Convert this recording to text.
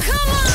come on!